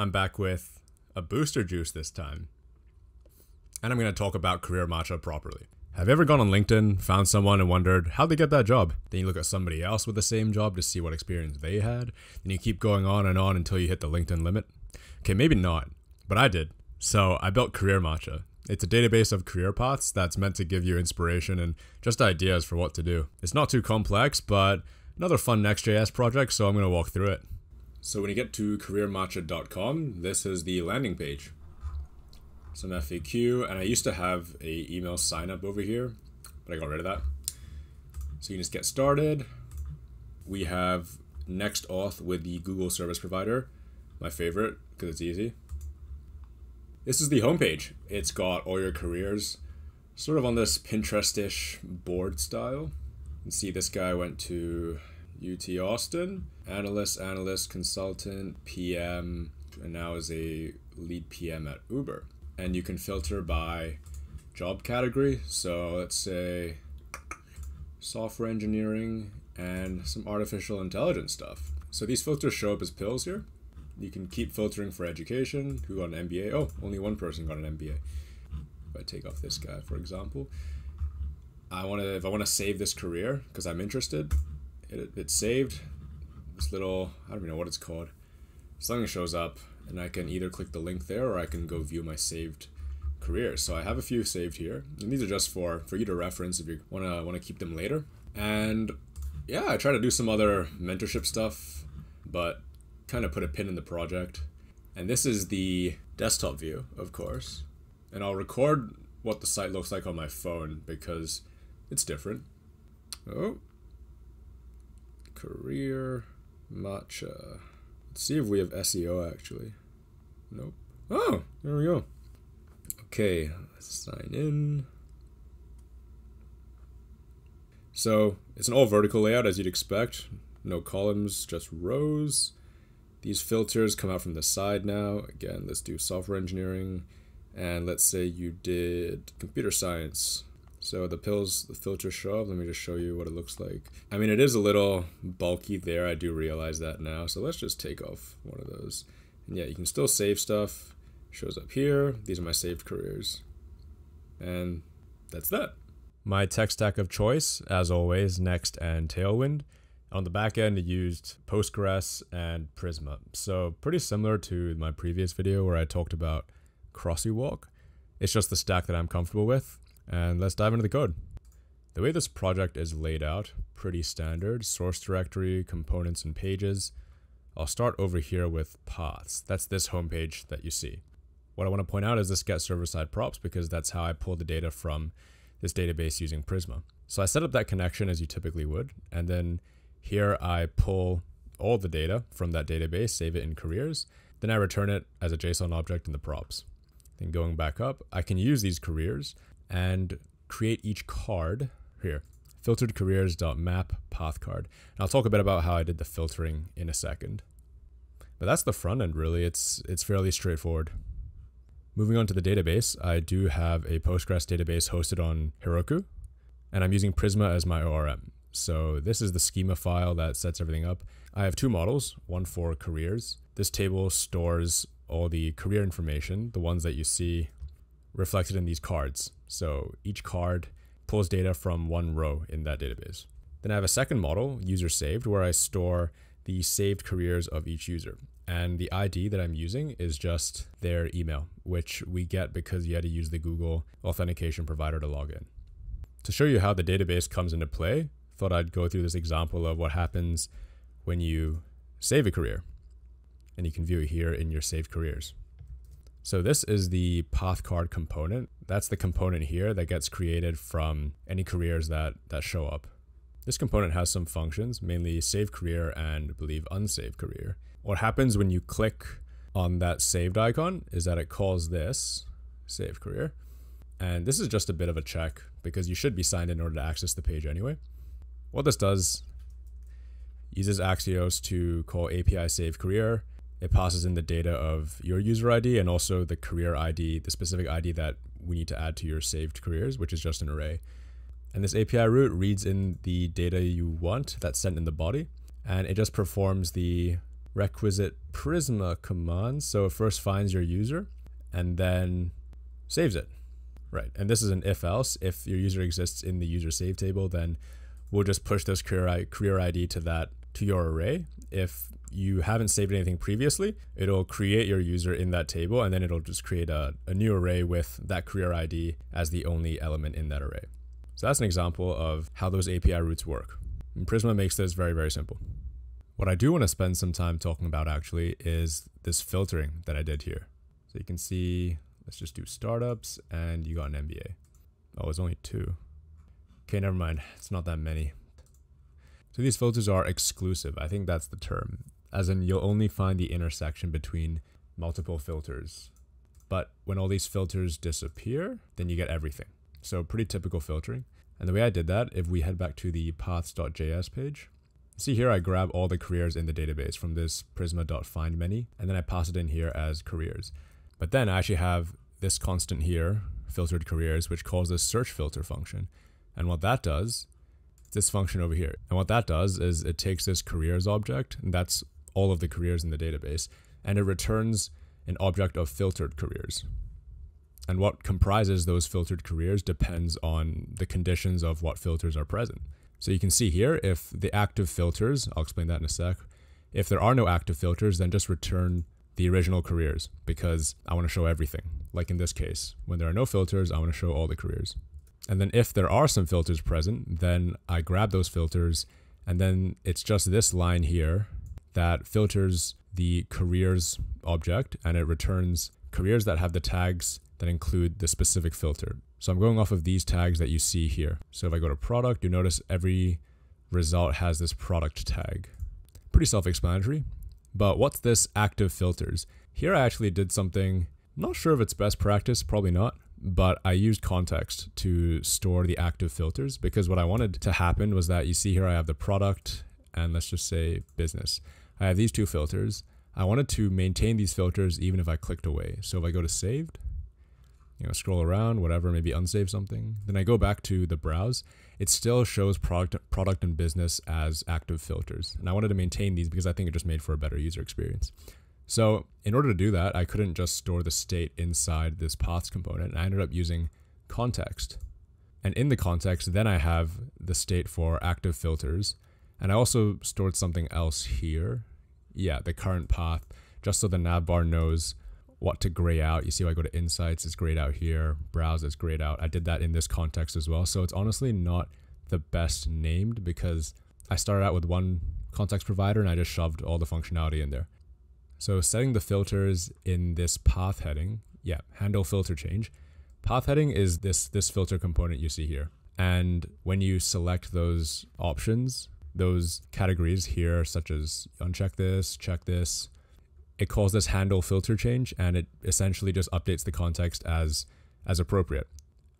I'm back with a booster juice this time. And I'm going to talk about career matcha properly. Have you ever gone on LinkedIn, found someone, and wondered how'd they get that job? Then you look at somebody else with the same job to see what experience they had. Then you keep going on and on until you hit the LinkedIn limit. Okay, maybe not, but I did. So I built Career Matcha. It's a database of career paths that's meant to give you inspiration and just ideas for what to do. It's not too complex, but another fun Next.js project, so I'm going to walk through it. So when you get to careermatcha.com, this is the landing page. Some FAQ, and I used to have a email sign up over here, but I got rid of that. So you can just get started. We have next auth with the Google service provider, my favorite because it's easy. This is the homepage. It's got all your careers, sort of on this Pinterest-ish board style. You can see this guy went to UT Austin, analyst, analyst, consultant, PM, and now is a lead PM at Uber. And you can filter by job category. So let's say software engineering and some artificial intelligence stuff. So these filters show up as pills here. You can keep filtering for education. Who got an MBA? Oh, only one person got an MBA. If I take off this guy, for example, I want to if I want to save this career because I'm interested, it, it's saved. This little, I don't even know what it's called. Something shows up, and I can either click the link there or I can go view my saved careers. So I have a few saved here, and these are just for for you to reference if you wanna wanna keep them later. And yeah, I try to do some other mentorship stuff, but kind of put a pin in the project. And this is the desktop view, of course. And I'll record what the site looks like on my phone because it's different. Oh, career matcha. Let's see if we have SEO actually. Nope. Oh, there we go. Okay, let's sign in. So it's an all vertical layout as you'd expect. No columns, just rows. These filters come out from the side now. Again, let's do software engineering. And let's say you did computer science. So the pills, the filter show up. Let me just show you what it looks like. I mean, it is a little bulky there. I do realize that now. So let's just take off one of those. And yeah, you can still save stuff. Shows up here. These are my saved careers. And that's that. My tech stack of choice, as always, Next and Tailwind. On the back end, I used Postgres and Prisma. So pretty similar to my previous video where I talked about CrossyWalk. It's just the stack that I'm comfortable with. And let's dive into the code. The way this project is laid out, pretty standard, source directory, components, and pages. I'll start over here with paths. That's this homepage that you see. What I want to point out is this get server-side props because that's how I pull the data from this database using Prisma. So I set up that connection as you typically would, and then here I pull all the data from that database, save it in careers, then I return it as a JSON object in the props. Then going back up, I can use these careers and create each card here filtered careers.map path card. And I'll talk a bit about how I did the filtering in a second. But that's the front end really. It's it's fairly straightforward. Moving on to the database, I do have a Postgres database hosted on Heroku, and I'm using Prisma as my ORM. So this is the schema file that sets everything up. I have two models, one for careers. This table stores all the career information, the ones that you see reflected in these cards. So each card pulls data from one row in that database. Then I have a second model, user saved, where I store the saved careers of each user. And the ID that I'm using is just their email, which we get because you had to use the Google authentication provider to log in. To show you how the database comes into play, thought I'd go through this example of what happens when you save a career. And you can view it here in your saved careers. So this is the path card component. That's the component here that gets created from any careers that, that show up. This component has some functions, mainly save career and believe unsaved career. What happens when you click on that saved icon is that it calls this save career. And this is just a bit of a check because you should be signed in order to access the page anyway. What this does uses Axios to call API save career it passes in the data of your user ID and also the career ID, the specific ID that we need to add to your saved careers, which is just an array. And this API route reads in the data you want that's sent in the body, and it just performs the requisite Prisma command. So it first finds your user and then saves it. Right. And this is an if else. If your user exists in the user save table, then we'll just push this career, career ID to that to your array. If you haven't saved anything previously, it'll create your user in that table and then it'll just create a, a new array with that career ID as the only element in that array. So that's an example of how those API routes work. And Prisma makes this very, very simple. What I do want to spend some time talking about actually is this filtering that I did here. So you can see, let's just do startups and you got an MBA. Oh, it's only two. Okay, never mind. It's not that many. So these filters are exclusive. I think that's the term. As in, you'll only find the intersection between multiple filters. But when all these filters disappear, then you get everything. So pretty typical filtering. And the way I did that, if we head back to the paths.js page, see here I grab all the careers in the database from this prisma.find many, and then I pass it in here as careers. But then I actually have this constant here, filtered careers, which calls this search filter function. And what that does, this function over here. And what that does is it takes this careers object, and that's all of the careers in the database, and it returns an object of filtered careers. And what comprises those filtered careers depends on the conditions of what filters are present. So you can see here, if the active filters, I'll explain that in a sec, if there are no active filters, then just return the original careers because I want to show everything. Like in this case, when there are no filters, I want to show all the careers. And then if there are some filters present, then I grab those filters and then it's just this line here that filters the careers object and it returns careers that have the tags that include the specific filter. So I'm going off of these tags that you see here. So if I go to product, you notice every result has this product tag. Pretty self-explanatory. But what's this active filters? Here I actually did something, not sure if it's best practice, probably not, but I used context to store the active filters because what I wanted to happen was that you see here I have the product and let's just say business. I have these two filters. I wanted to maintain these filters even if I clicked away. So if I go to saved, you know, scroll around, whatever, maybe unsave something. Then I go back to the browse. It still shows product, product and business as active filters. And I wanted to maintain these because I think it just made for a better user experience. So in order to do that, I couldn't just store the state inside this paths component. I ended up using context. And in the context, then I have the state for active filters. And I also stored something else here. Yeah, the current path, just so the navbar knows what to gray out. You see, I go to insights, it's grayed out here. Browse is grayed out. I did that in this context as well. So it's honestly not the best named because I started out with one context provider and I just shoved all the functionality in there. So setting the filters in this path heading, yeah, handle filter change. Path heading is this this filter component you see here. And when you select those options, those categories here, such as uncheck this, check this, it calls this handle filter change and it essentially just updates the context as as appropriate.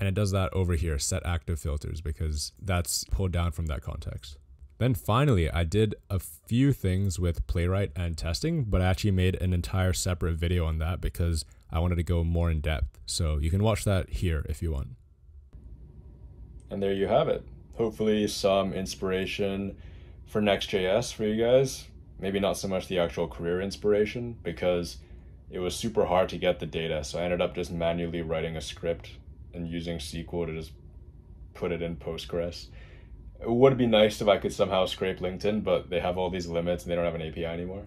And it does that over here, set active filters, because that's pulled down from that context. Then finally, I did a few things with Playwright and testing, but I actually made an entire separate video on that because I wanted to go more in depth. So you can watch that here if you want. And there you have it. Hopefully some inspiration for Next.js for you guys maybe not so much the actual career inspiration because it was super hard to get the data. So I ended up just manually writing a script and using SQL to just put it in Postgres. It would be nice if I could somehow scrape LinkedIn, but they have all these limits and they don't have an API anymore.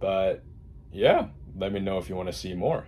But yeah, let me know if you want to see more.